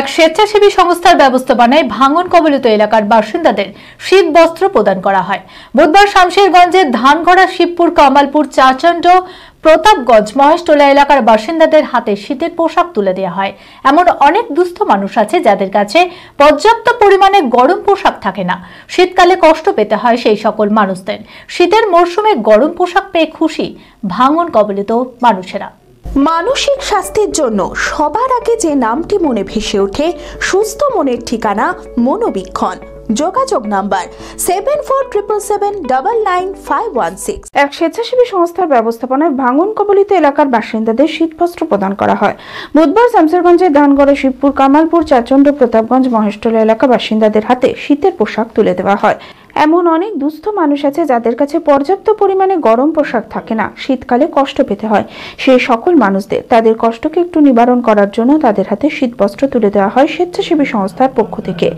এক স্বেচ্ছাসেবী সংস্থার ব্যবস্থাপনায় ভাঙন কবলিত এলাকার বাসিন্দাদের শীত বস্ত্র প্রদান করা হয়। বুধবার শামশেরগঞ্জের ধানগড়া শিবপুর, কামালপুর, চাচণ্ড, প্রতাপগঞ্জ মহেশটোলা এলাকার বাসিন্দাদের হাতে শীতের পোশাক তুলে দেওয়া হয়। এমন অনেক দুস্থ মানুষ আছে যাদের কাছে পর্যাপ্ত পরিমাণে গরম পোশাক থাকে না। শীতকালে কষ্ট পেতে হয় সেই সকল মানুষদের। শীতের মরশুমে গরম পোশাক পেয়ে খুশি ভাঙন কবলিত মানুষেরা। মানসিক স্বাস্থ্যের জন্য সবার আগে যে নামটি মনে ভেসে ওঠে, সুস্থ মনের ঠিকানা মনোবীক্ষণ। যোগাযোগ number seven four triple seven double nine five one six এক স্বেচ্ছাসেবী সংস্থার ব্যবস্থাপনায় ভাঙন কবলিত এলাকার বাসিন্দাদের শীতবস্ত্র প্রদান করা হয়। বুধবার শামসেরগঞ্জের ধানগড়ে শিবপুর, কামালপুর চাচণ্ড প্রতাপগঞ্জ মহেশটোলা এলাকা বাসিন্দাদের হাতে শীতের পোশাক তুলে দেওয়া হয়। এমন অনেক দুস্থ মানুষ আছে যাদের কাছে পর্যাপ্ত পরিমাণে গরম পোশাক থাকে না। শীতকালে কষ্ট পেতে হয়। সেই সকল মানুষদের, তাদের কষ্টকে একটু নিবারণ করার জন্য তাদের হাতে শীতবস্ত্র তুলে দেওয়া হয় স্বেচ্ছাসেবী সংস্থার পক্ষ থেকে।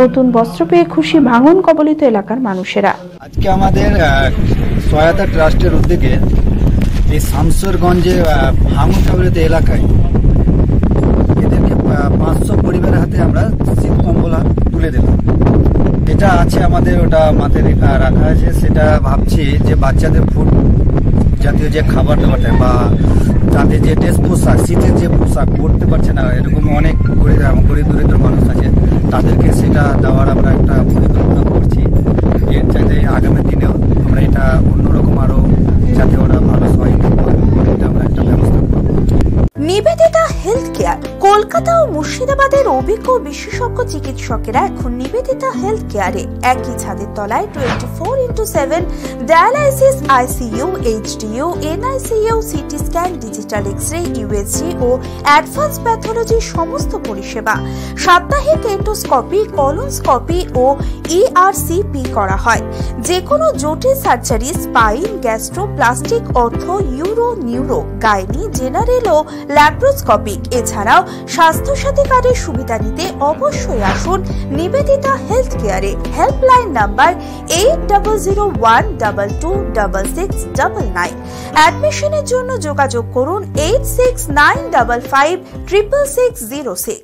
নতুন বস্ত্র পেয়ে খুশি ভাঙন কবলিত এলাকার মানুষেরা। আজকে আমাদের সহায়তা ট্রাস্টের উদ্যোগে এই শামসুরগঞ্জে ভাঙন কবলিত এলাকায় পাঁচশো পরিবারের হাতে আমরা শীত কম্বল তুলে দিলাম। যেটা আছে আমাদের, ওটা মাথায় রেখা- আছে। সেটা ভাবছি যে বাচ্চাদের ফুড জাতীয় যে খাবার দাবারটা বা তাদের যে ড্রেস পোশাক, শীতের যে পোশাক পরতে পারছে না, এরকম অনেক গরিব গরিব দরিদ্র মানুষ আছে, তাদেরকে সেটা দেওয়ার আমরা একটা পরিকল্পনা করছি। এর চাইতে আগামী দিনেও আমরা এটা অন্যরকম আরও যাতে ওরা ভালো সহায়তা এটা আমরা একটা ব্যবস্থা নিবেদিতা হেলথ কেয়ার কলকাতা ও মুর্শিদাবাদের অভিজ্ঞ বিশেষজ্ঞ চিকিৎসকেরা এখন নিবেদিতা হেলথ কেয়ারে একই ছাদের তলায় twenty four into seven dialysis ICU HDU NICU CT scan digital X ray USG ও অ্যাডভান্স প্যাথোলজি সমস্ত পরিষেবা। সাপ্তাহিক এন্ডোস্কপি কলোনস্কপি ও ইআরসিপি করা হয়। যে কোনো জটিল surgery spine gastro plastic ortho uro neuro gynae general ও ল্যাপ্রোস্কোপিক এছাড়াও স্বাস্থ্যসাথী কার্ডের সুবিধা নিতে অবশ্যই আসুন নিবেদিতা হেলথ কেয়ারে helpline number eight double zero one double two double six double nine অ্যাডমিশনের জন্য যোগাযোগ করুন eight six nine double five triple six zero six